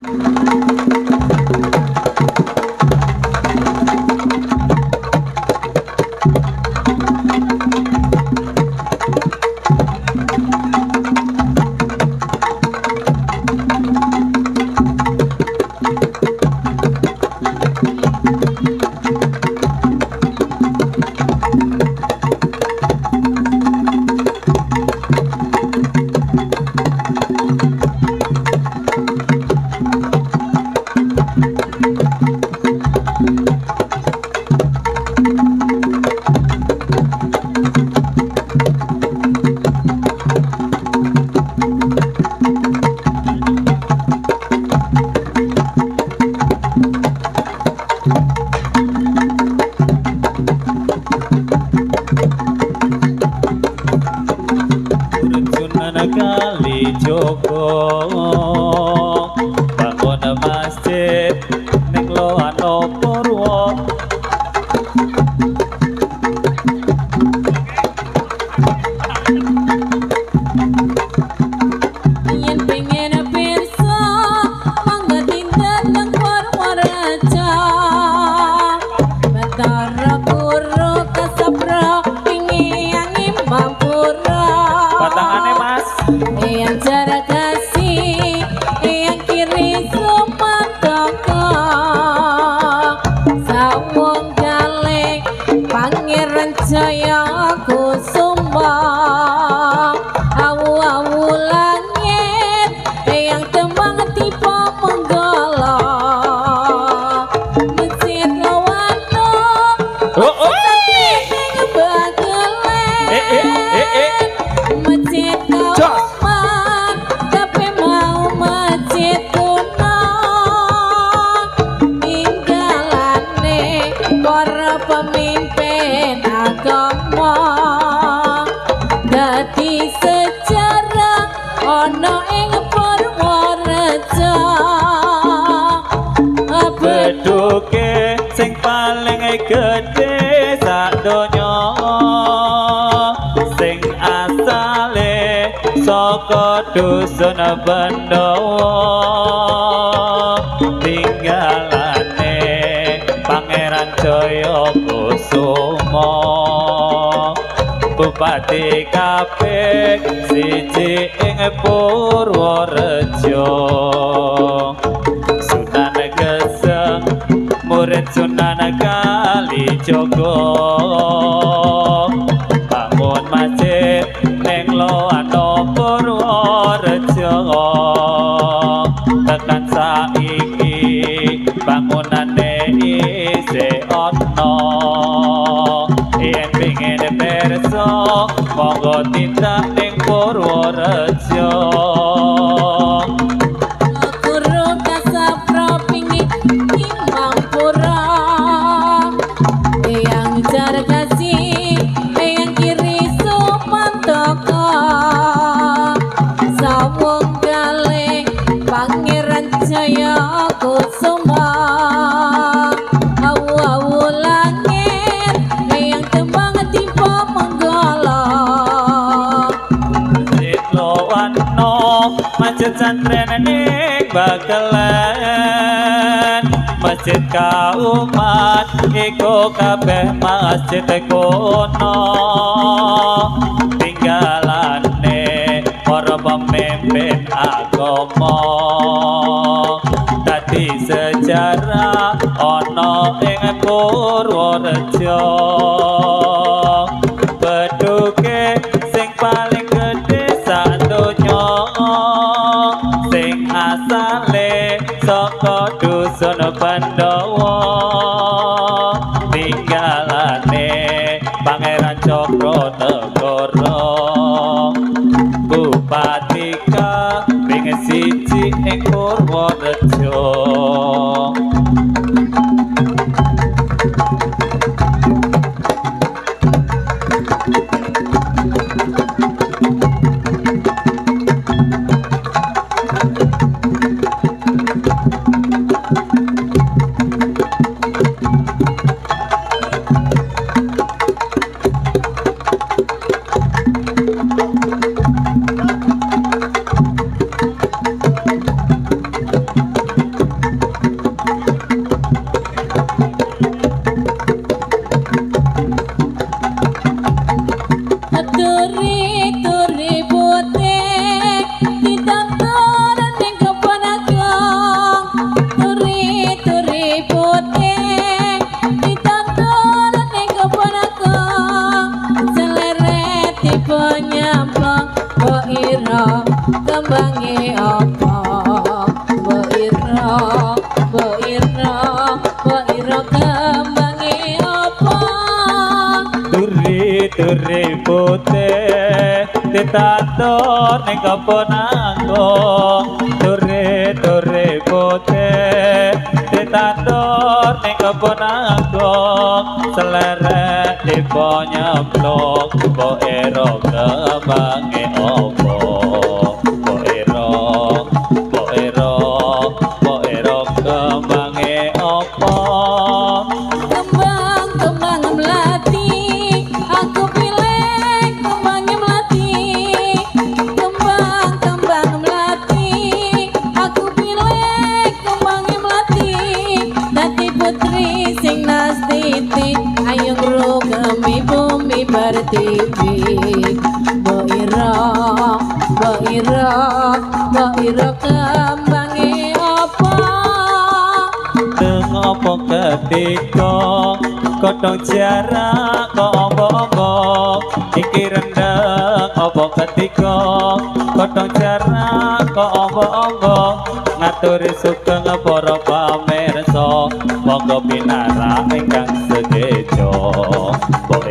Música Joko dusun bendowo tinggalane pangeran jaya kusumo bupati kabeh siji ing purworejo sunan geseng murid sunan kalijogo Masjid Santren ning Bagelen Masjid Kaumat iku kabeh masjid kono. Tinggalane para pemimpin agama. Dadi sejarah ana ing Purworejo Duri putih ditato ning keponangku Duri duri putih ditato ning keponangku Selerek tiba nyemplung Mbok ero kebange pertiwi mbok ira mbok ira mbok ira kembange apa ketika Kodong jarak kok ombo-ombo Iki rendeng opo ketika Kodong jarak kok ombo-ombo Ngaturi sugeng para pamirsa Monggo pinara ingkang segejo Mbok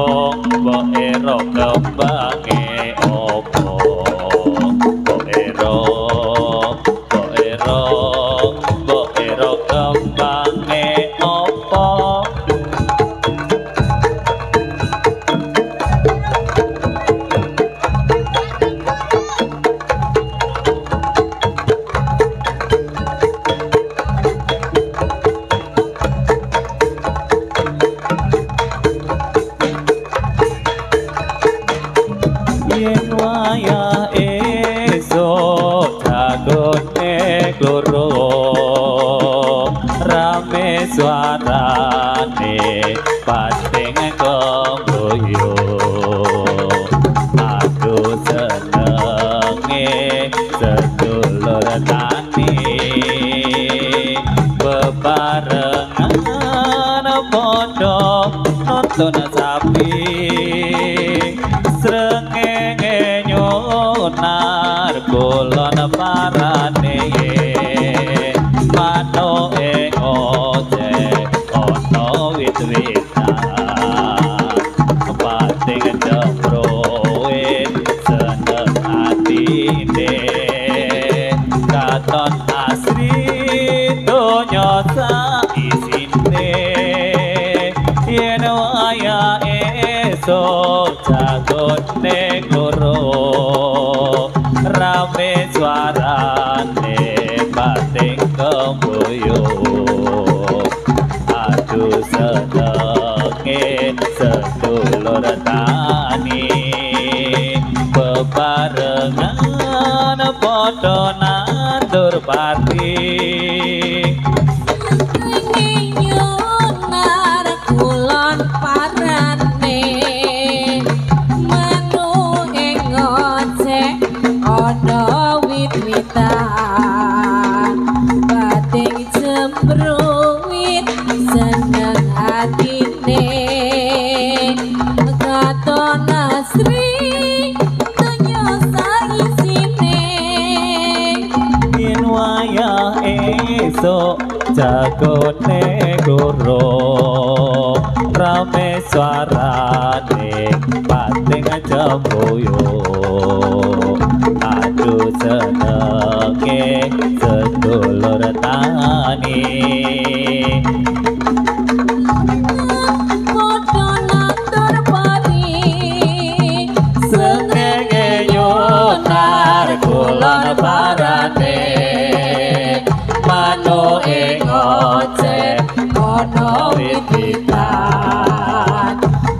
suarane yen waya esuk jagone guru rame suarane bating kemboyo aduh senenge sedulur tani. Bebarengan padha nandur pati esuk jagone guru rame suarane pating jemboyo aduh senenge sedulur tani ana wititan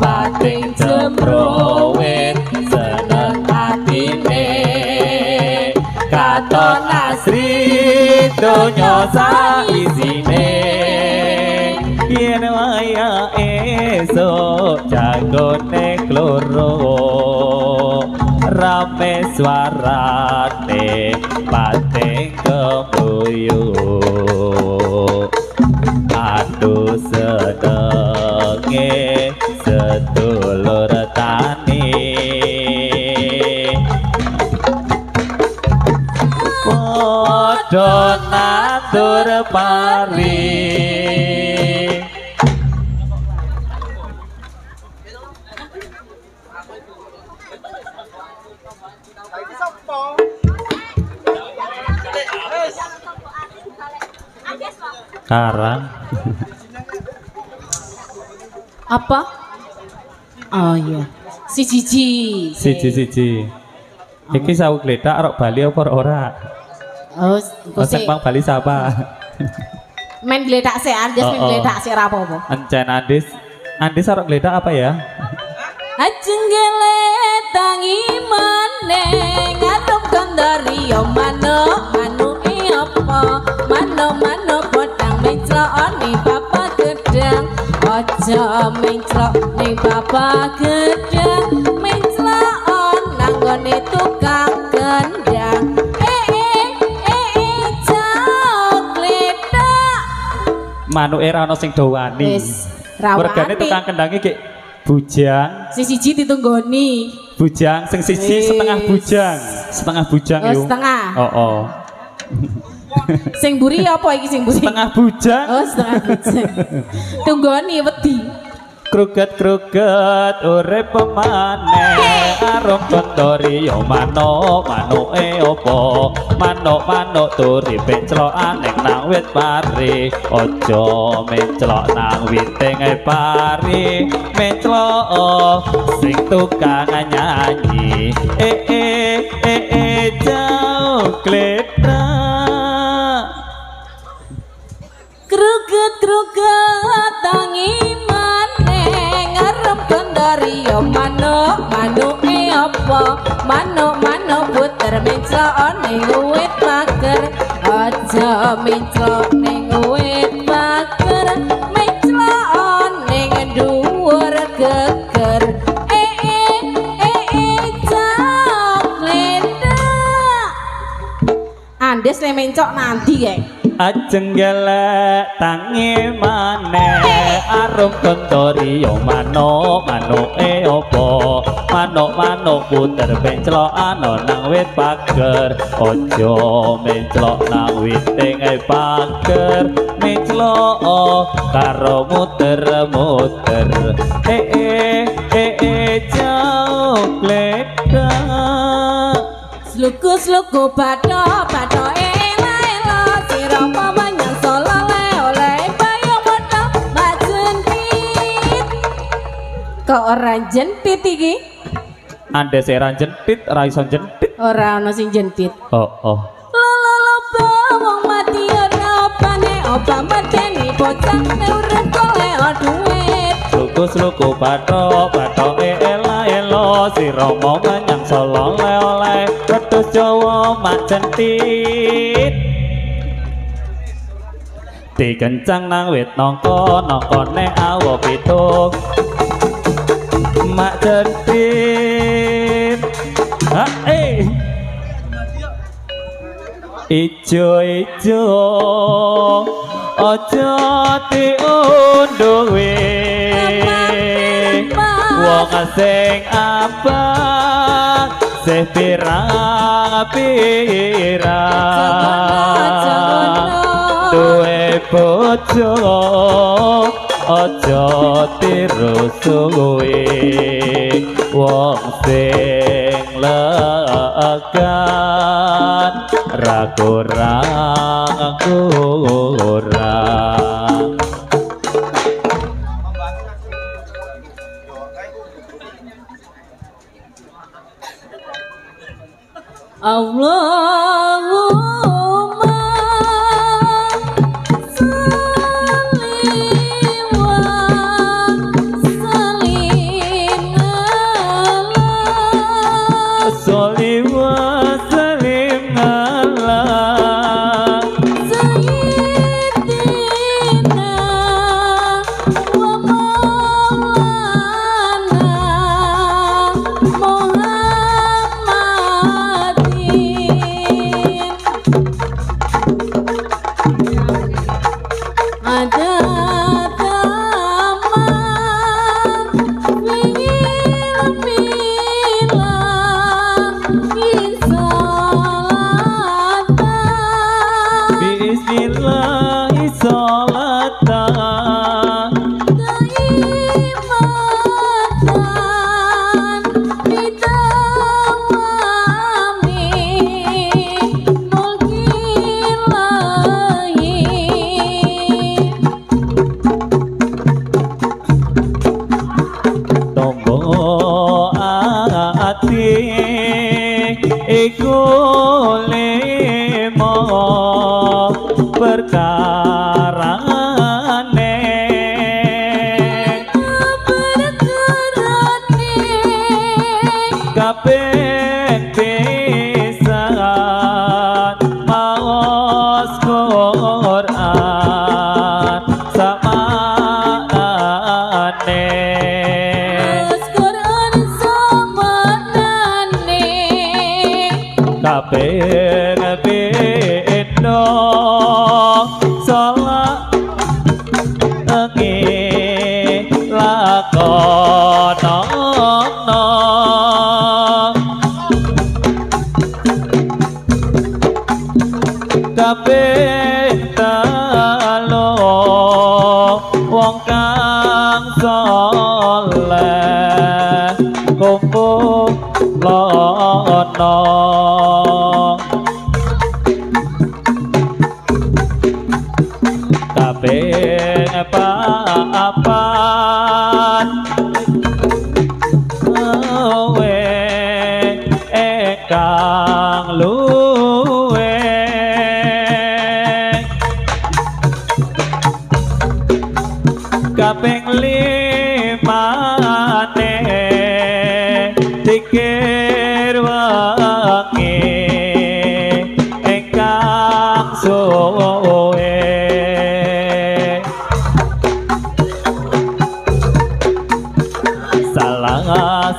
pating cemrowet seneng atine. Katon asri donya saisine yen waya eso jagone kloro rame swarane pating kepuyung Aduh sedenge sedulur tani. Podo natur pari Karang Apa? Oh iya. Si Cici. siji-siji Iki sawu gledak rok Bali apa rok ora? Oh, Oh, sing pang Bali siapa? main geledak sih, Andes main Oh, oh. geledak sih rapopo. Encen Andis Andis rok gledak apa ya? Ajeng gele tangi maneng ngadep kandari yo mano manu e apa mano mano aja menclok ni papa gedang menclok nang gone tukang gendang. Eh eh eh eh cokledak Manuke ra ono sing dowani. wis Mergane tukang kendangi ki bujang, si siji ditunggoni. Bujang sing siji setengah bujang, setengah bujang oh yo. setengah. Oh, oh. Sing buri apa iki sing buri? Setengah bujang. Oh, setengah bujang. Tunggoni wedi. Kruget-kruget urip maneh arum kontori yo manuk manuke opo manuk manuk turi penclokan ning nang wit pari aja menclok nang witing pari menclok sing tukang nyanyi eh eh eh eh jauh kletak Kruget-kruget tangi maneh ngarep kendari. Yo manuk manuke apa? Manuk manuk puter menclok ning wit pager aja menclok ning wit pager menclok ning dhuwur geger. Eh eh eh eh Andes le mencok nanti kayak Ajeng gelek tangi maneh. Arum kontori yo manuk manuke opo manuk manuk puter penclok ana nang wit pager. Aja menclok nang witing pager. Menclok karo muter-muter. Eh eh eh eh jauh ledak Sluku sluku bato bato Kok ora jentit iki? ande seran jentit ra iso jentit Ora ana sing jentit. oh oh Lolo bawang mati ora opane opa mateni bocah ne urip kole duit. Sluku-sluku bathok bathoke ela elo sira mau menyang solo le oleh wedhus Jawa mak jentit Dikencang nang wit nangka nangkane awo pitung Mak jentit Ha eh. Ijo-ijo. Ojo diundung weh Wong sing abang Sih pirang-pirang Duwe bojo Ojo tiru suwe Wong sing legan Ra kurang kurang Allahumma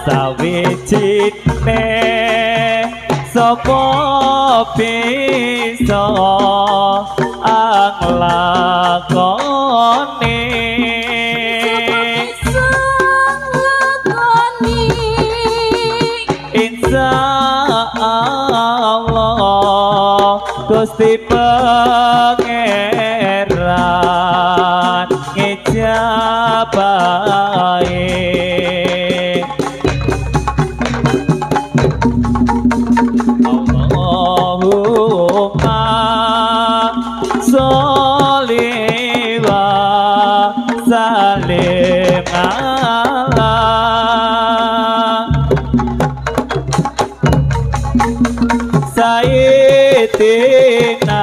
sawijit ne sapa bisa anglakoni Insyaallah Gusti Pak तेना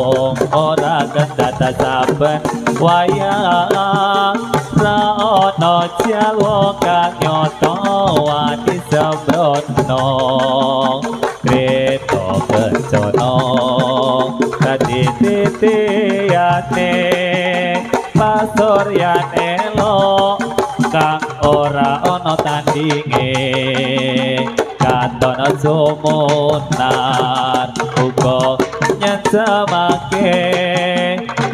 ora kedata saben waya raono jalo kanyoto wati sabrono kreto kecono tadi titi yate pasur yate lo kak ora ana tandinge katono sumunar ugo nyesemake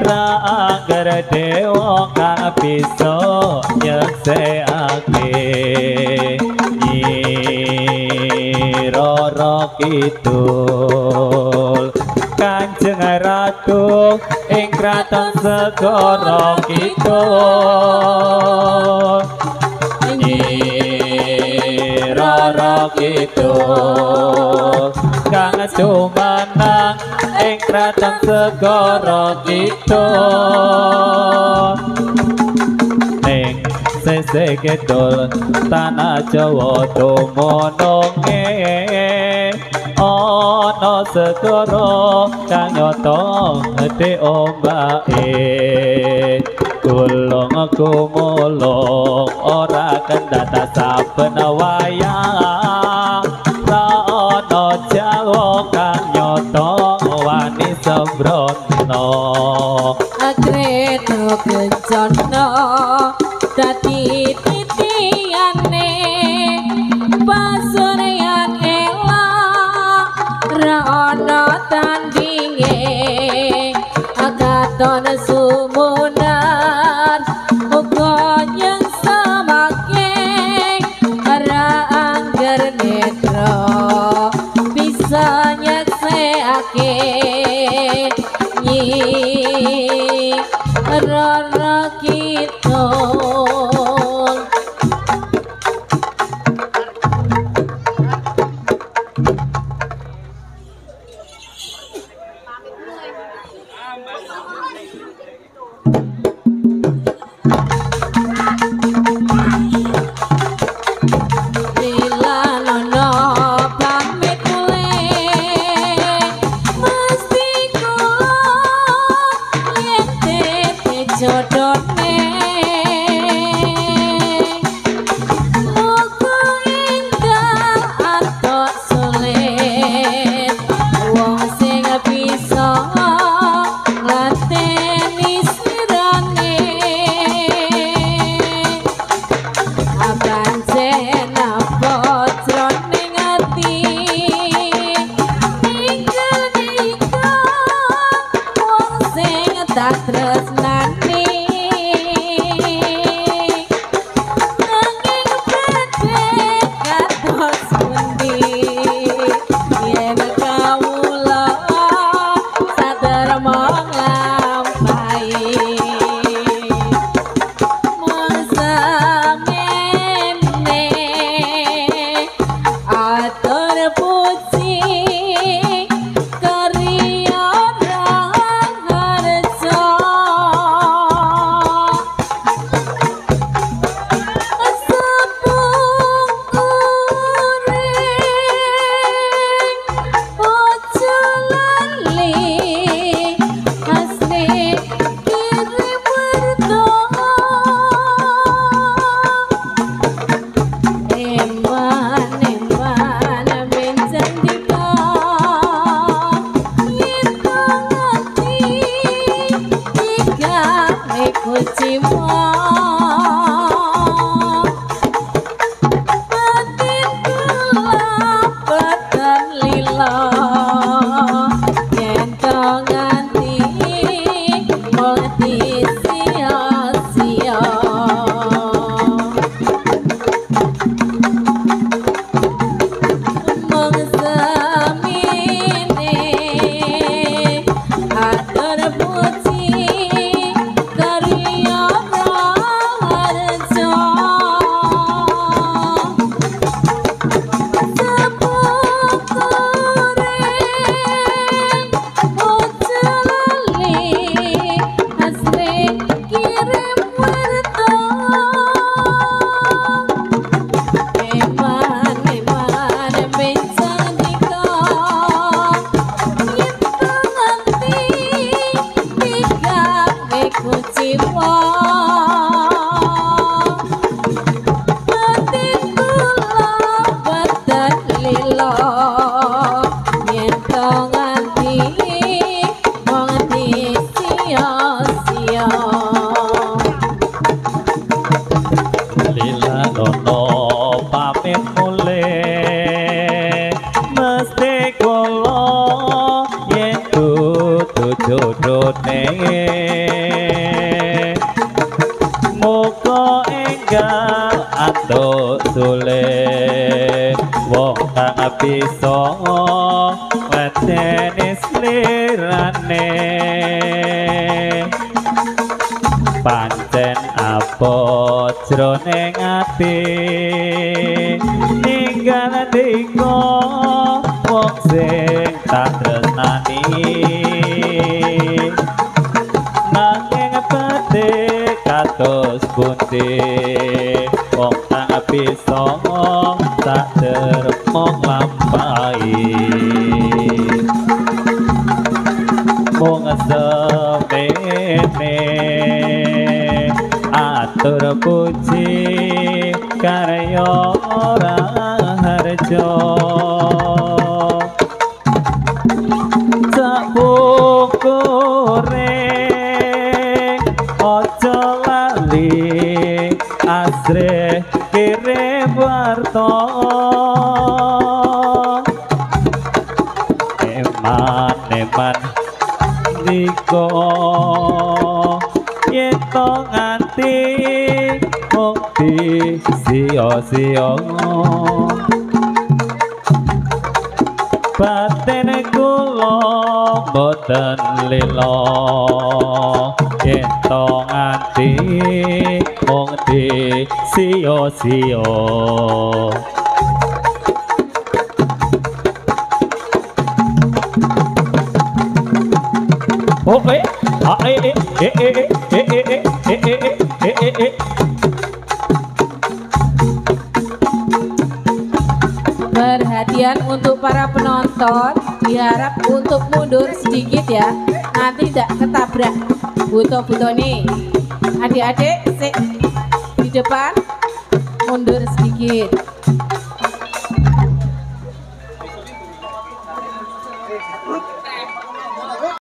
ra angger dewa kang bisa nyekseake Nyiroro kidul. Kanjeng Ratu ing kraton segara kidul. Nyiroro kidul Kang cumanang ing kraton segara kidul. Ning sese kidul tanah Jawa dumununge ana segara kang nyata gedhe ombake. Kulung kumulung ora kendata 我有。না Diko wong sing tak tresnani. Nanging pete kados bunti wong kang bisa tak dermok lampahi mung semene atur puji karya ora ja pokore aja lali asre kirep warta eman-eman nika eta nganti Oh, see you. Batin kula boten lila yen to nganti mung di sia-sia Oh, eh, ah, eh, eh, eh, eh, eh, eh, eh, eh, eh, eh, eh, eh, penonton, diharap untuk mundur sedikit ya. Nanti tidak ketabrak buto-buto nih. Adik-adik, di depan mundur sedikit.